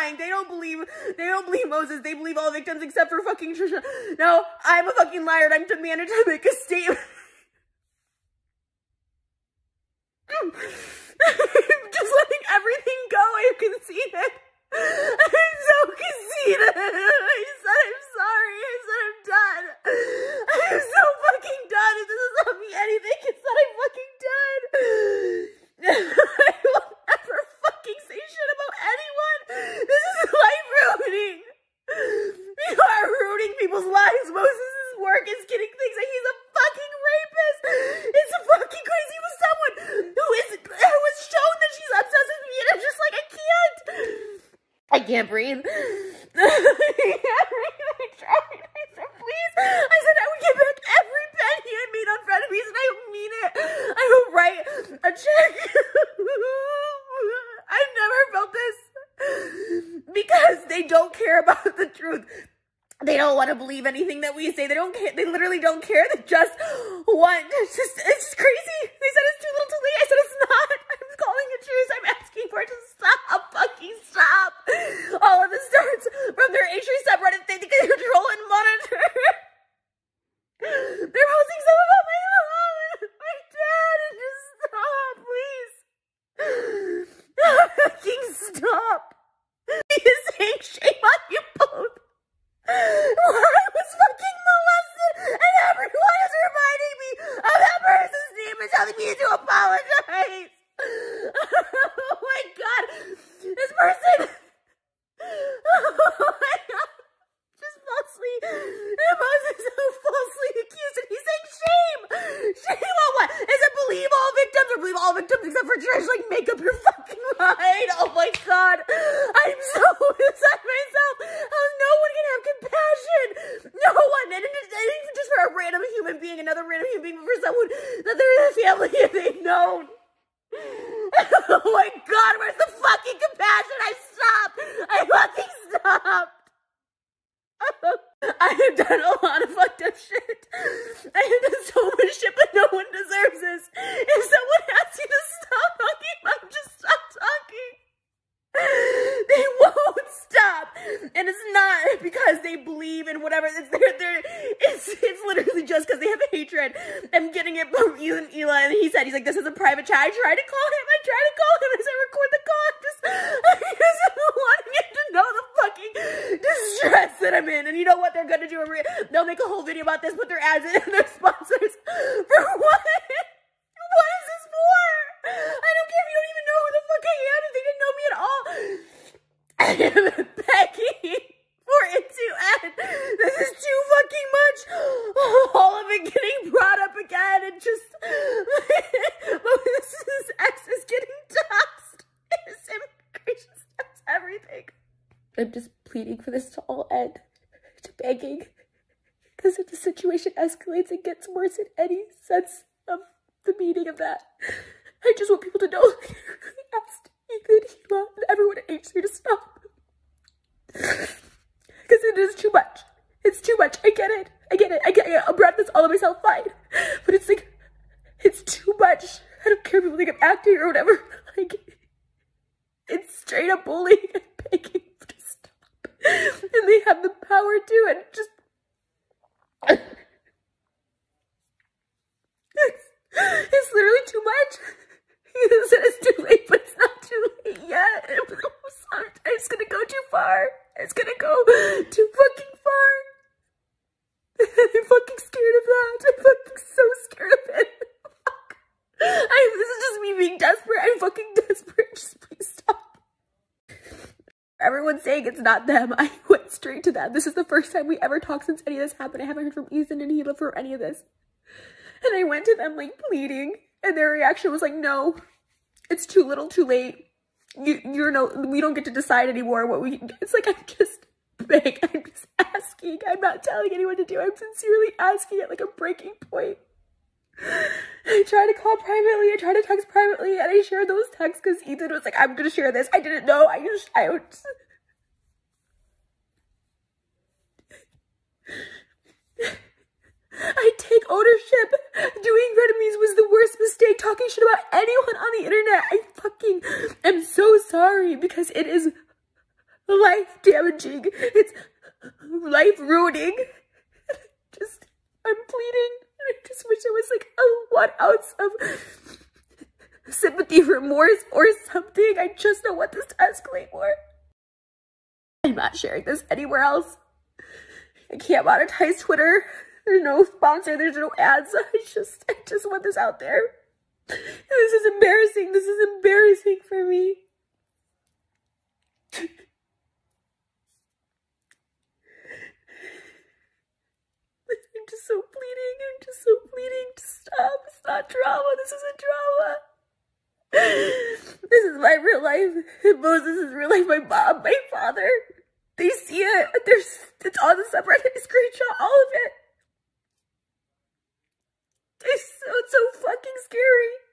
lying. They don't believe they don't believe Moses. They believe all victims except for fucking Trisha. No, I'm a fucking liar I'm demanded to make a statement. Just letting everything go. I conceded. I'm so conceited. I said I'm sorry. I said I'm done. I'm so fucking done. It doesn't tell me anything. It's that I'm fucking done. I will never fucking say shit about anyone. This is life ruining. You are ruining people's lives. Moses' work is getting things that he's a fucking rapist. It's fucking crazy with someone who is who was shown that she's obsessed with me, and I'm just like, I can't. I can't breathe. I said, please. I said I would give back every penny I made on frenemies, and I mean it. I will write a check. I've never felt this because they don't care about the truth. They don't want to believe anything that we say. They don't care. They literally don't care. They just want. It's just. It's just crazy. They said it's too little, too late. I said it's not. Calling a truce. I'm asking for it to stop. Fucking stop. All of it starts from their H3 subreddit. They they control and monitor. They're posting stuff about my mom and my dad. And just stop, please. Fucking stop. He is saying shame on you both. I was fucking molested, and everyone is reminding me of that person's name and telling me to apologize. Oh my god, this person. Oh my god, just falsely, Moses so falsely accused, and he's saying shame. Shame on what? Is it believe all victims or believe all victims Trish? Like, make up your fucking mind. Oh my god, I'm so beside myself. How no one can have compassion. No one, and even just for a random human being, another random human being, for someone that they're in a family and they've known. Oh my god, where's the fucking compassion? I stopped. I fucking stopped. I have done a lot of fucked up shit. I have done so much shit, but no one deserves this. If someone asks you to stop talking about, just stop talking. They won't stop, and it's not because they believe in whatever. It's they're, they're, it's it's literally just because they have hatred. I'm getting it from Ethan Eli, and he said he's like, "This is a private chat." I tried to call him. I tried to call him as I record the call. I'm just, I'm just wanting him to know the fucking distress that I'm in. And you know what they're gonna do? They'll make a whole video about this, put their ads in and their sponsors for what? What is this for? I don't care if you don't even know who the fuck I am, if they didn't know me at all. I am begging for it to end. This is too fucking much. All of it getting brought up again and just Moses' ex is getting doxxed. His immigration steps, everything. I'm just pleading for this to all end. To begging. Because if the situation escalates and gets worse in any sense of the meaning of that. I just want people to know I asked Ethan, Hila, and everyone at H3 to stop. Because it is too much. It's too much. I get it. I get it. I get it. I'll grab this all of myself, fine. But it's like, it's too much. I don't care if people think I'm acting or whatever. Like, it's straight up bullying. I'm begging to stop. And they have the power to, and just. It's, literally too much. He said it's too late, but it's not too late yet. It's gonna go too far. It's gonna go too fucking far. I'm fucking scared of that. I'm fucking so scared of it. Fuck. I, this is just me being desperate. I'm fucking desperate. Just please stop. Everyone's saying it's not them. I straight to them. This is the first time we ever talked since any of this happened. I haven't heard from Ethan and Hila for any of this. And I went to them like pleading, and their reaction was like, "No, it's too little, too late. You, you're no, we don't get to decide anymore what we." It's like I'm just beg. I'm just asking. I'm not telling anyone to do. I'm sincerely asking at like a breaking point. I tried to call privately. I tried to text privately, and I shared those texts because Ethan was like, "I'm gonna share this." I didn't know. I just, I was. I take ownership. Doing frenemies was the worst mistake. Talking shit about anyone on the internet. I fucking am so sorry because it is life damaging. It's life ruining. Just, I'm pleading. I just wish it was like a one ounce of sympathy, remorse, or something. I just don't want this to escalate more. I'm not sharing this anywhere else. I can't monetize Twitter. There's no sponsor, there's no ads. I just I just want this out there. This is embarrassing. This is embarrassing for me. I'm just so bleeding. I'm just so bleeding. Stop. It's not drama. This isn't drama. This is my real life. Moses is real life. My mom, my father. They see it. There's it's on the subreddit. Screenshot all of it. It's, it's so fucking scary.